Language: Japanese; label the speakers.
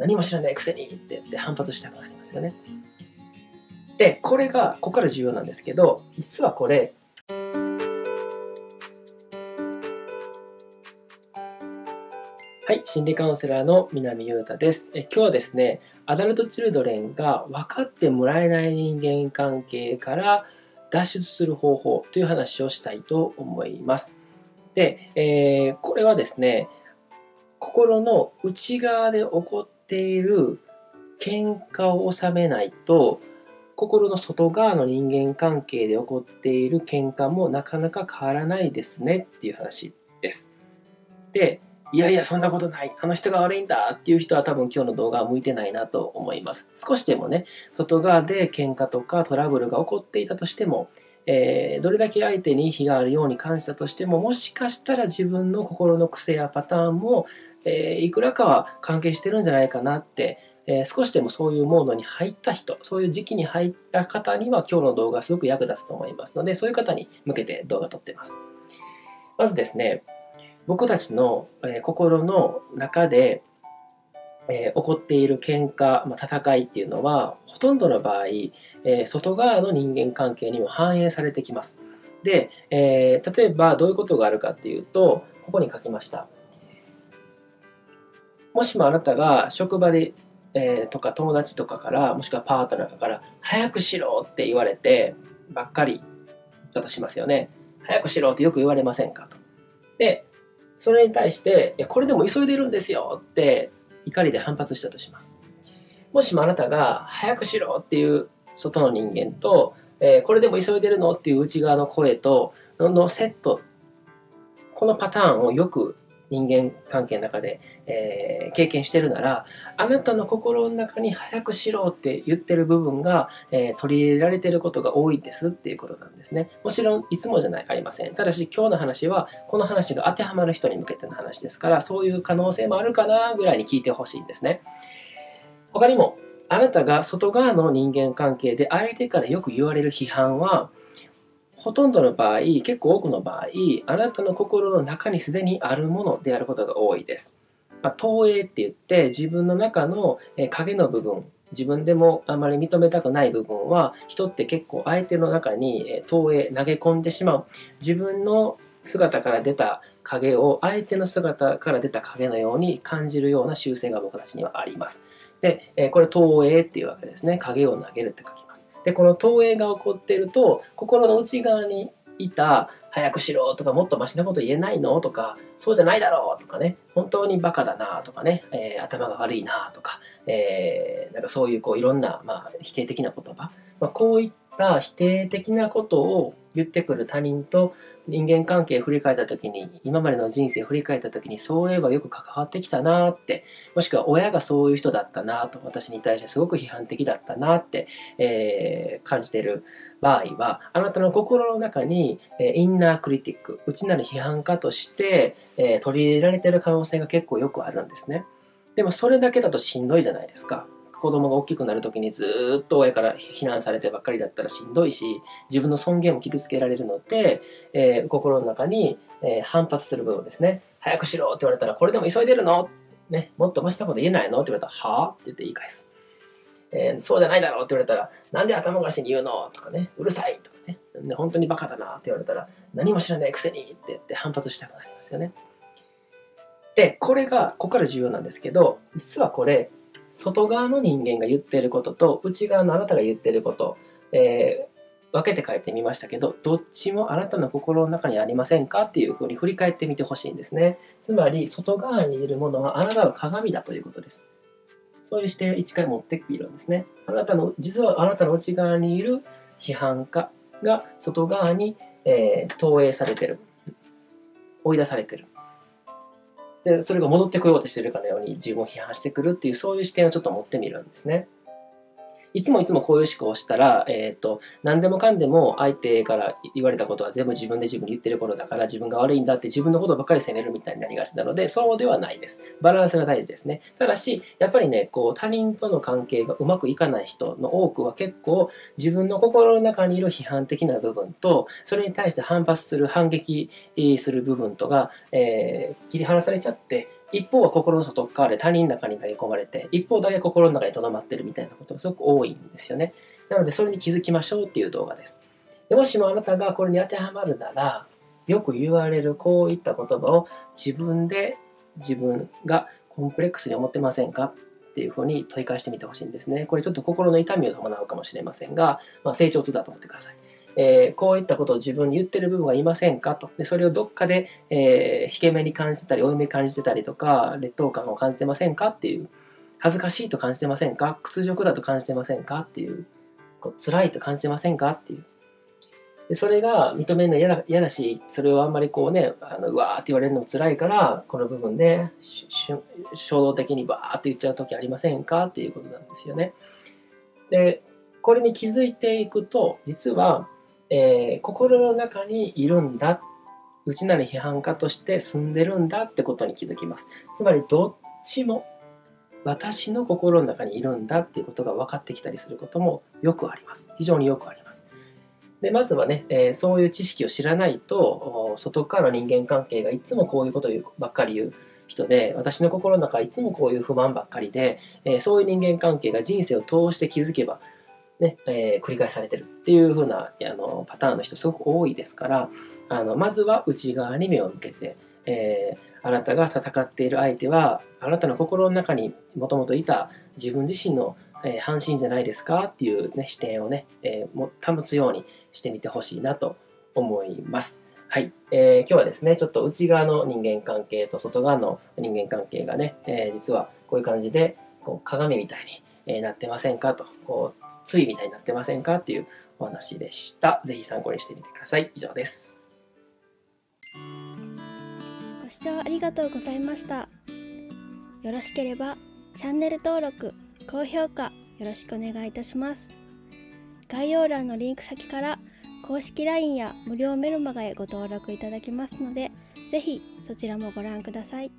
Speaker 1: 何も知らないくせにって言って反発したくなりますよね。で、これが、ここから重要なんですけど、実はこれ、はい、心理カウンセラーの南裕太です。え今日はですね、アダルトチルドレンが分かってもらえない人間関係から脱出する方法という話をしたいと思います。で、えー、これはですね、心の内側で起こっている喧嘩を収めないと、心の外側の人間関係で起こっている喧嘩もなかなか変わらないですねっていう話です。で、いやいや、そんなことない。あの人が悪いんだっていう人は多分今日の動画は向いてないなと思います。少しでもね、外側で喧嘩とかトラブルが起こっていたとしても、えー、どれだけ相手に非があるように感じたとしても、もしかしたら自分の心の癖やパターンも、えー、いくらかは関係してるんじゃないかなって、えー、少しでもそういうモードに入った人、そういう時期に入った方には今日の動画すごく役立つと思いますので、そういう方に向けて動画撮ってます。まずですね、僕たちの、え心の中で、え起こっている喧嘩、まあ、戦いっていうのはほとんどの場合、え外側の人間関係にも反映されてきます。で、えー、例えばどういうことがあるかっていうとここに書きました。もしもあなたが職場で、えー、とか友達とかからもしくはパートナーから早くしろって言われてばっかりだとしますよね。早くしろってよく言われませんかと。で、それに対して、いや、これでも急いでるんですよって怒りで反発したとします。もしもあなたが早くしろっていう外の人間と、えー、これでも急いでるのっていう内側の声とのセット、このパターンをよく人間関係の中で、えー、経験してるならあなたの心の中に早くしろって言ってる部分が、えー、取り入れられてることが多いですっていうことなんですね。もちろんいつもじゃないありません。ただし今日の話はこの話が当てはまる人に向けての話ですからそういう可能性もあるかなぐらいに聞いてほしいんですね。他にもあなたが外側の人間関係で相手からよく言われる批判はほとんどの場合、結構多くの場合、あなたの心の中にすでにあるものであることが多いです。まあ、投影って言って自分の中の影の部分、自分でもあまり認めたくない部分は人って結構相手の中に投影投げ込んでしまう自分の姿から出た影を相手の姿から出た影のように感じるような習性が僕たちにはあります。で、これ投影っていうわけですね。影を投げるって書きます。でこの投影が起こってると心の内側にいた早くしろとかもっとマシなこと言えないのとかそうじゃないだろうとかね本当にバカだなとかね、えー、頭が悪いなとか、えー、なんかそういうこういろんな、まあ、否定的な言葉、まあ、こういった否定的なことを言ってくる他人と人間関係を振り返った時に今までの人生振り返った時にそういえばよく関わってきたなってもしくは親がそういう人だったなと私に対してすごく批判的だったなって、えー、感じてる場合はあなたの心の中に、え、インナークリティック内なる批判家として、えー、取り入れられてる可能性が結構よくあるんですね。でもそれだけだとしんどいじゃないですか。子供が大きくなる時にずっと親から非難されてばっかりだったらしんどいし自分の尊厳も傷つけられるので、えー、心の中に、えー、反発する部分ですね早くしろって言われたらこれでも急いでるの、ね、もっとましたこと言えないの？って言われたらはあ？って言って言い返す、えー、そうじゃないだろうって言われたらなんで頭ごしに言うの？とかねうるさいとかね。で本当にバカだなって言われたら何も知らないくせにって言って反発したくなりますよね。でこれがここから重要なんですけど実はこれ外側の人間が言ってることと内側のあなたが言ってること、えー、分けて書いてみましたけどどっちもあなたの心の中にありませんかっていうふうに振り返ってみてほしいんですね。つまり外側にいるものはあなたの鏡だということです。そういう視点を一回持ってみるんですね。あなたの実はあなたの内側にいる批判家が外側に、えー、投影されてる。追い出されてる。でそれが戻ってこようとしてるかのように自分を批判してくるっていうそういう視点をちょっと持ってみるんですね。いつもいつもこういう思考をしたら、えっ、ー、と、何でもかんでも相手から言われたことは全部自分で自分に言ってる頃だから自分が悪いんだって自分のことばっかり責めるみたいになりがちなので、そうではないです。バランスが大事ですね。ただし、やっぱりね、こう他人との関係がうまくいかない人の多くは結構自分の心の中にいる批判的な部分と、それに対して反発する、反撃する部分とが、えー、切り離されちゃって、一方は心の外側で他人の中に投げ込まれて一方だけ心の中にとどまってるみたいなことがすごく多いんですよねなのでそれに気づきましょうっていう動画ですでもしもあなたがこれに当てはまるならよく言われるこういった言葉を自分で自分がコンプレックスに思ってませんかっていうふうに問い返してみてほしいんですね。これちょっと心の痛みを伴うかもしれませんが、まあ、成長痛だと思ってください。えー、こういったことを自分に言ってる部分はいませんかと。でそれをどっかで、えー、引け目に感じてたり、負い目感じてたりとか、劣等感を感じてませんかっていう、恥ずかしいと感じてませんか？屈辱だと感じてませんかっていう、こう辛いと感じてませんかっていう。でそれが認めるの嫌だ嫌だし、それをあんまりこうね、あのうわーって言われるのも辛いから、この部分で衝動的にバーって言っちゃう時ありませんかっていうことなんですよね。で、これに気づいていくと、実は、えー、心の中にいるんだ。内なり批判家として住んでるんだってことに気づきます。つまり、どっちも私の心の中にいるんだっていうことが分かってきたりすることもよくあります。非常によくあります。でまずはね、えー、そういう知識を知らないと外からの人間関係がいつもこういうことばっかり言う人で私の心の中はいつもこういう不満ばっかりで、えー、そういう人間関係が人生を通して気づけば、ねえー、繰り返されてるっていう風なあのパターンの人すごく多いですからあのまずは内側に目を向けて、えあなたが戦っている相手はあなたの心の中にもともといた自分自身のえー、半身じゃないですかっていう、ね、視点をね、えー、も保つようにしてみてほしいなと思います。はい、えー、今日はですね、ちょっと内側の人間関係と外側の人間関係がね、えー、実はこういう感じでこう鏡みたいに、えなってませんかと、こう、ついみたいになってませんかっていうお話でした。ぜひ参考にしてみてください。以上です。
Speaker 2: ご視聴ありがとうございました。よろしければチャンネル登録、高評価よろしくお願いいたします。概要欄のリンク先から公式 LINE や無料メルマガへご登録いただけますので、ぜひそちらもご覧ください。